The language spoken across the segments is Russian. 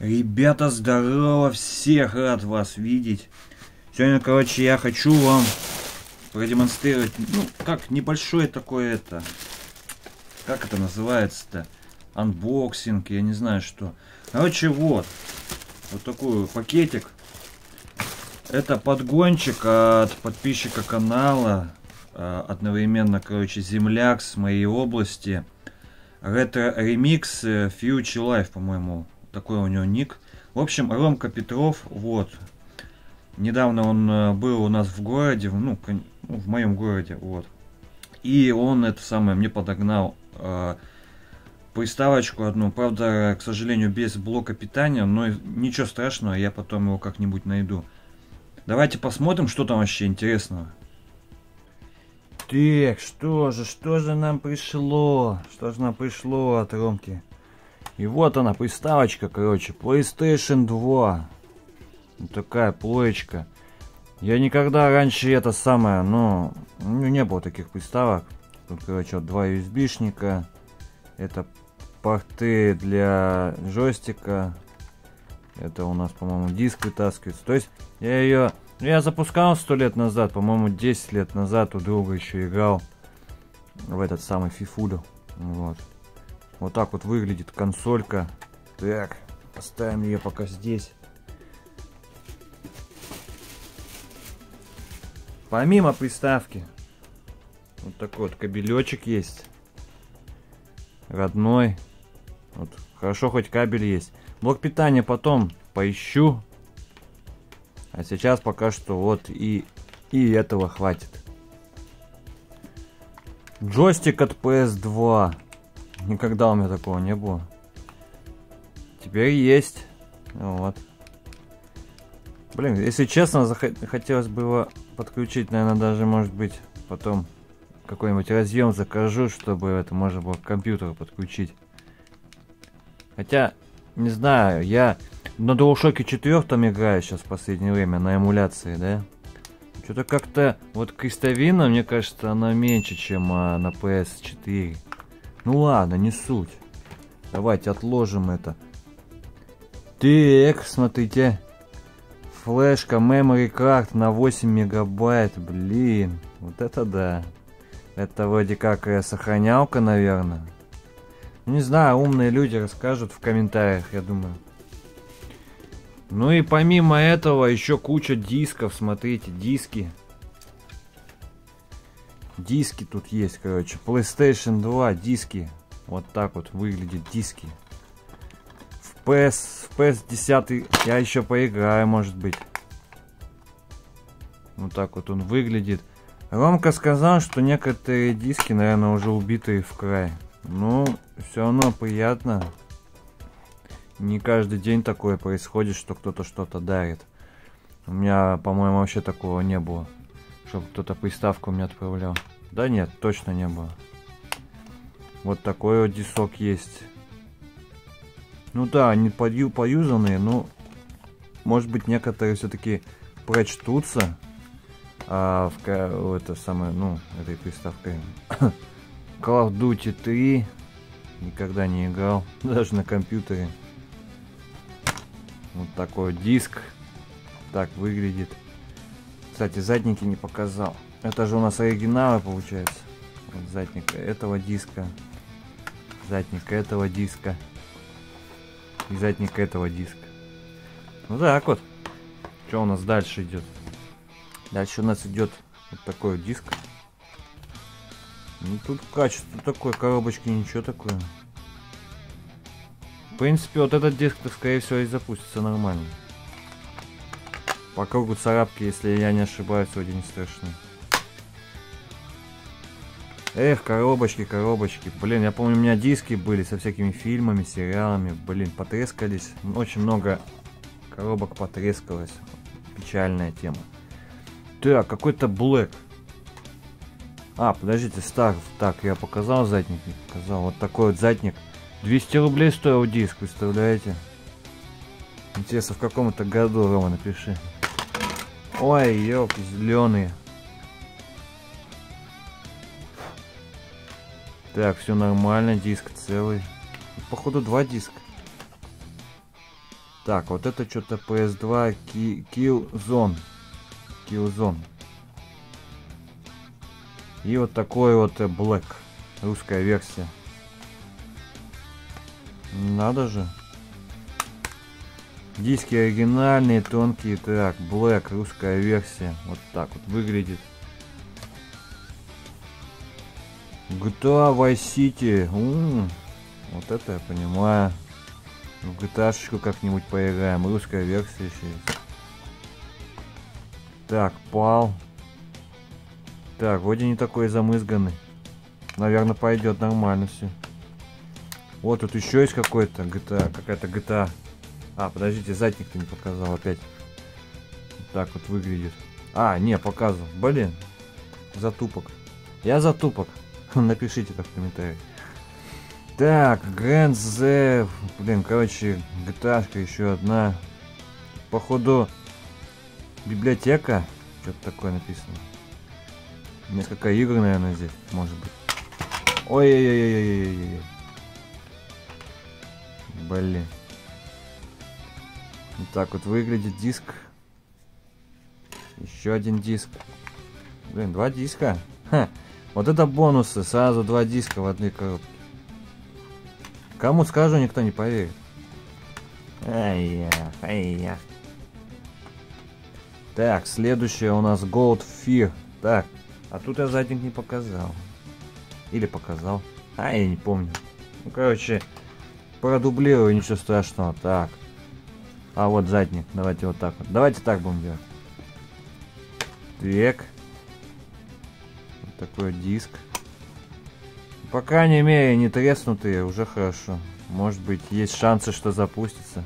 Ребята, здорово, всех рад вас видеть. Сегодня, короче, я хочу вам продемонстрировать, ну, как небольшое такое это, как это называется-то, анбоксинг, я не знаю что. Короче, вот, вот такой пакетик. Это подгончик от подписчика канала, а, одновременно, короче, земляк с моей области. Ретро-ремикс э, Future Life, по-моему, такой у него ник. В общем, Ромка Петров, вот. Недавно он э, был у нас в городе, ну, ну, в моем городе, вот. И он это самое мне подогнал э, приставочку одну, правда, к сожалению, без блока питания, но ничего страшного, я потом его как-нибудь найду. Давайте посмотрим, что там вообще интересного. Так, что же, что же нам пришло? Что же нам пришло от Ромки? И вот она, приставочка, короче, PlayStation 2. Вот такая плоечка. Я никогда раньше это самое, ну, ну не было таких приставок. Тут, короче, вот два USB-шника. Это порты для джойстика. Это у нас, по-моему, диск вытаскивается. То есть я ее... Я запускал сто лет назад, по-моему, 10 лет назад у друга еще играл в этот самый фифулю. Вот. Вот так вот выглядит консолька. Так, поставим ее пока здесь. Помимо приставки, вот такой вот кабелечек есть. Родной. Вот, хорошо хоть кабель есть. Блок питания потом поищу. А сейчас пока что вот и, и этого хватит. Джойстик от PS2. Никогда у меня такого не было. Теперь есть. Вот. Блин, если честно, хотелось бы его подключить, наверное, даже, может быть, потом какой-нибудь разъем закажу, чтобы это можно было к компьютеру подключить. Хотя, не знаю, я на DualShock 4 играю сейчас в последнее время, на эмуляции, да? Что-то как-то, вот крестовина, мне кажется, она меньше, чем а, на PS4. Ну ладно, не суть. Давайте отложим это. Так, смотрите. Флешка memory card на 8 мегабайт. Блин, вот это да. Это вроде как сохранялка, наверное. Не знаю, умные люди расскажут в комментариях, я думаю. Ну и помимо этого еще куча дисков, смотрите, диски. Диски тут есть, короче. PlayStation 2 диски. Вот так вот выглядят диски. В PS, в PS 10 я еще поиграю, может быть. Вот так вот он выглядит. Ромка сказал, что некоторые диски, наверное, уже убитые в край. Ну, все равно приятно. Не каждый день такое происходит, что кто-то что-то дарит. У меня, по-моему, вообще такого не было чтобы кто-то приставку мне отправлял. Да нет, точно не было. Вот такой вот дисок есть. Ну да, они подю поюзанные, но может быть некоторые все-таки прочтутся а, в, это самое, ну, этой приставкой. Call of Duty 3 никогда не играл, даже на компьютере. Вот такой диск. Так выглядит. Кстати, задники не показал. Это же у нас оригиналы получается. Вот задник этого диска. Задник этого диска. И задник этого диска. Ну так вот. Что у нас дальше идет? Дальше у нас идет вот такой вот диск. Ну тут качество такое, коробочки ничего такое. В принципе, вот этот диск-то скорее всего и запустится нормально. По кругу царапки, если я не ошибаюсь, вроде не страшны. Эх, коробочки, коробочки. Блин, я помню, у меня диски были со всякими фильмами, сериалами. Блин, потрескались. Очень много коробок потрескалось. Печальная тема. Так, какой-то Black. А, подождите, Star. Так, я показал задник? Показал. Вот такой вот задник. 200 рублей стоил диск, представляете? Интересно, в каком это году, Рома, напиши. Ой, елки, зеленые. Так, все нормально, диск целый. Походу два диска. Так, вот это что-то PS2 Killzone. Killzone. И вот такой вот э, Black. Русская версия. Надо же. Диски оригинальные, тонкие. Так, Black, русская версия. Вот так вот выглядит. GTA Vice City. М -м, вот это я понимаю. В GTA как-нибудь поиграем. Русская версия еще есть. Так, пал. Так, вроде не такой замызганный. Наверное, пойдет нормально все. Вот тут еще есть какой-то GTA, какая-то GTA. А, подождите, задник ты не показал опять. Так вот выглядит. А, не, показывал. Блин, затупок. Я затупок. Напишите так в комментариях. Так, Grand Z. Блин, короче, GTA еще одна. Походу, библиотека. Что-то такое написано. Несколько игр, наверное, здесь, может быть. Ой-ой-ой-ой-ой-ой. Блин. Вот так вот выглядит диск. Еще один диск. Блин, два диска. Ха. Вот это бонусы. Сразу два диска в одной коробке. Кому скажу, никто не поверит. Ай-я, ай-я. Так, следующее у нас Gold Fear. Так, а тут я задник не показал. Или показал. А, я не помню. Ну, короче, продублирую, ничего страшного. Так. А вот задник. Давайте вот так вот. Давайте так будем делать. Так. Вот такой диск. По крайней мере, не треснутые, уже хорошо. Может быть, есть шансы, что запустится.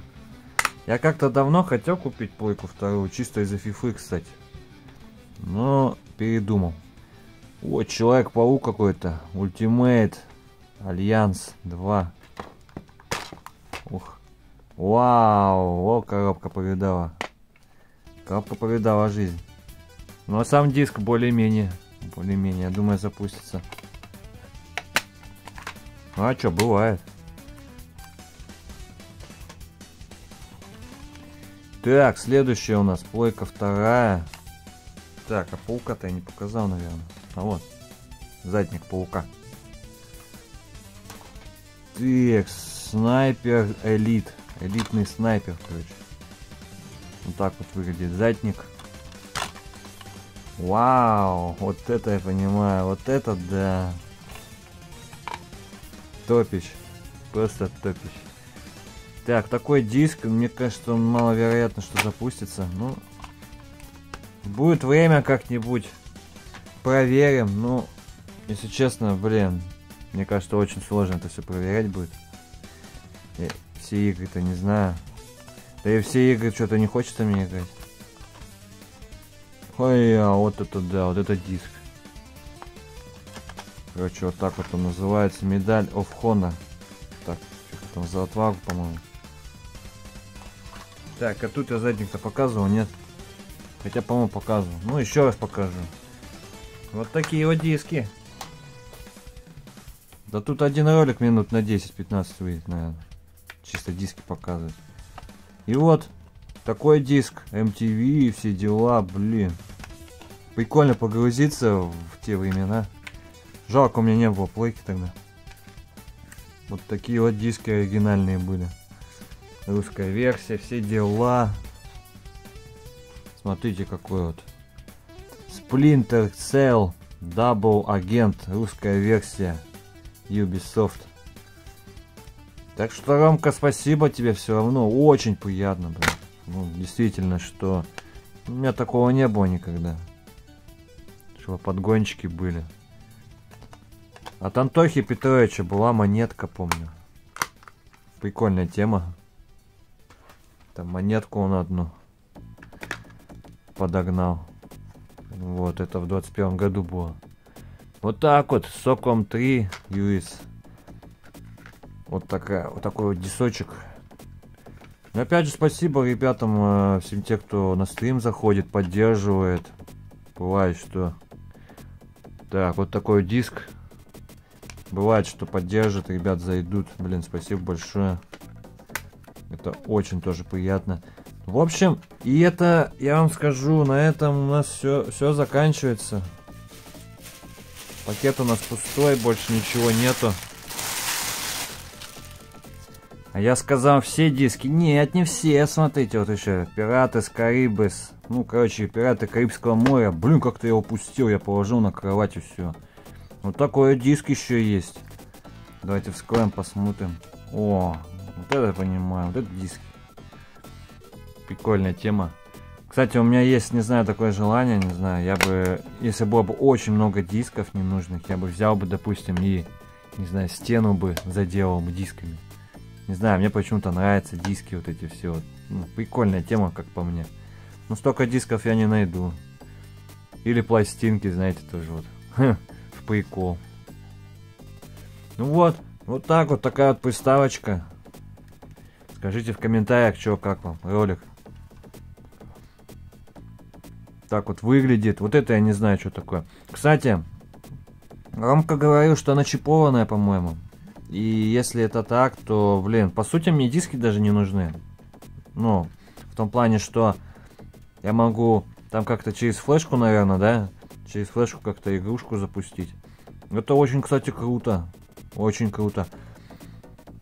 Я как-то давно хотел купить плойку вторую, чисто из-за фифы, кстати. Но передумал. Вот Человек-паук какой-то. Ultimate. Alliance 2. Ух. Вау. О, коробка повидала. Коробка повидала жизнь. Ну а сам диск более-менее. Более-менее, я думаю, запустится. Ну а что, бывает. Так, следующая у нас плойка вторая. Так, а паука-то я не показал, наверное. А вот, задник паука. Так, снайпер элит. Элитный снайпер, короче. Вот так вот выглядит задник. Вау, вот это я понимаю, вот это да. Топич. Просто топич. Так, такой диск, мне кажется, он маловероятно, что запустится. Ну, будет время как-нибудь. Проверим. Ну, если честно, блин, мне кажется, очень сложно это все проверять будет. Все игры-то не знаю. Да и все игры что-то не хочется мне играть. Ой, а вот это да, вот это диск. Короче, вот так вот он называется. Медаль of Honor. Так, что там за отвагу, по-моему. Так, а тут я задник-то показывал, нет? Хотя, по-моему, показывал. Ну, еще раз покажу. Вот такие вот диски. Да тут один ролик минут на 10-15 выйдет, наверное. Чисто диски показывать. И вот, такой диск. MTV и все дела, блин. Прикольно погрузиться в те времена. Жалко, у меня не было плойки тогда. Вот такие вот диски оригинальные были. Русская версия, все дела. Смотрите, какой вот. Splinter Cell Double Agent, русская версия. Ubisoft. Так что, Ромка, спасибо тебе все равно. Очень приятно, блин. Ну, действительно, что у меня такого не было никогда. Чтобы подгончики были. От Антохи Петровича была монетка, помню. Прикольная тема. Там монетку он одну подогнал. Вот, это в 21 году было. Вот так вот, соком 3 US. Вот такая, вот такой вот дисочек. Но опять же, спасибо ребятам, э, всем тем, кто на стрим заходит, поддерживает. Бывает, что... Так, вот такой диск. Бывает, что поддержат, ребят зайдут. Блин, спасибо большое. Это очень тоже приятно. В общем, и это, я вам скажу, на этом у нас все, все заканчивается. Пакет у нас пустой, больше ничего нету. А я сказал все диски. Нет, не все. Смотрите, вот еще. Пираты с Карибес. Ну, короче, Пираты Карибского моря. Блин, как-то я упустил. Я положил на кровать и все. Вот такой диск еще есть. Давайте вскроем, посмотрим. О, вот это понимаю. Вот это диски. Прикольная тема. Кстати, у меня есть, не знаю, такое желание, не знаю, я бы, если было бы очень много дисков ненужных, я бы взял бы, допустим, и, не знаю, стену бы заделал бы дисками. Не знаю, мне почему-то нравятся диски вот эти все. Ну, прикольная тема, как по мне. Но столько дисков я не найду. Или пластинки, знаете, тоже вот. В прикол. Ну вот, вот так вот такая вот приставочка. Скажите в комментариях, что, как вам ролик. Так вот выглядит. Вот это я не знаю, что такое. Кстати, Ромка говорил, что она чипованная, по-моему. И если это так, то, блин, по сути мне диски даже не нужны. Ну, в том плане, что я могу там как-то через флешку, наверное, да? Через флешку как-то игрушку запустить. Это очень, кстати, круто. Очень круто.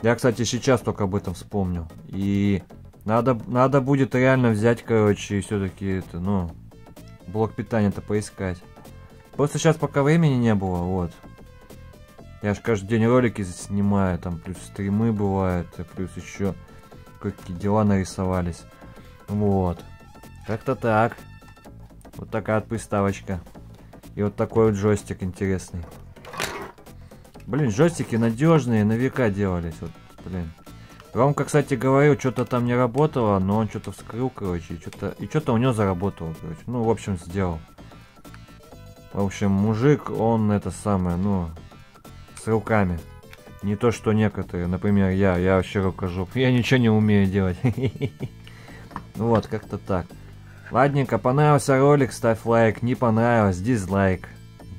Я, кстати, сейчас только об этом вспомнил. И надо, надо будет реально взять, короче, и все-таки это, ну, блок питания-то поискать. Просто сейчас пока времени не было, вот. Я же каждый день ролики снимаю, там плюс стримы бывают, плюс еще какие дела нарисовались. Вот. Как-то так. Вот такая вот приставочка. И вот такой вот джойстик интересный. Блин, джойстики надежные, на века делались. Вот, блин. Ромка, кстати, говорил, что-то там не работало, но он что-то вскрыл, короче, и что-то и что-то у него заработало, короче. Ну, в общем, сделал. В общем, мужик, он это самое, ну, руками. Не то, что некоторые, например, я, я вообще рукожоп. Я ничего не умею делать. Вот, как-то так. Ладненько, понравился ролик, ставь лайк. Не понравилось, дизлайк.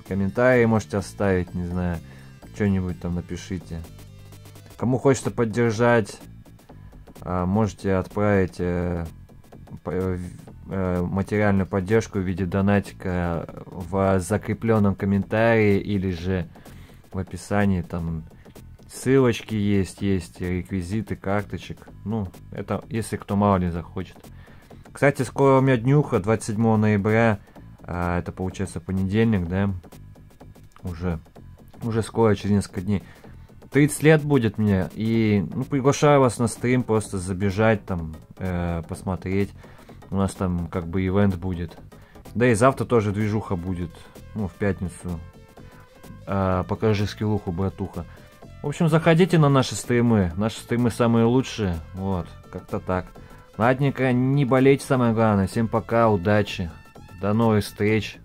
Комментарии можете оставить, не знаю. Что-нибудь там напишите. Кому хочется поддержать, а, можете отправить э, э, материальную поддержку в виде донатика в закрепленном комментарии или же в описании там ссылочки есть, есть реквизиты карточек. Ну, это если кто мало ли захочет. Кстати, скоро у меня днюха, 27 ноября, а, это получается понедельник, да, уже, уже скоро, через несколько дней. 30 лет будет мне, и ну, приглашаю вас на стрим, просто забежать там, э, посмотреть. У нас там как бы ивент будет. Да и завтра тоже движуха будет, ну, в пятницу, а, покажи скиллуху, братуха. В общем, заходите на наши стримы. Наши стримы самые лучшие. Вот, как-то так. Ладненько, не болейте, самое главное. Всем пока, удачи. До новых встреч.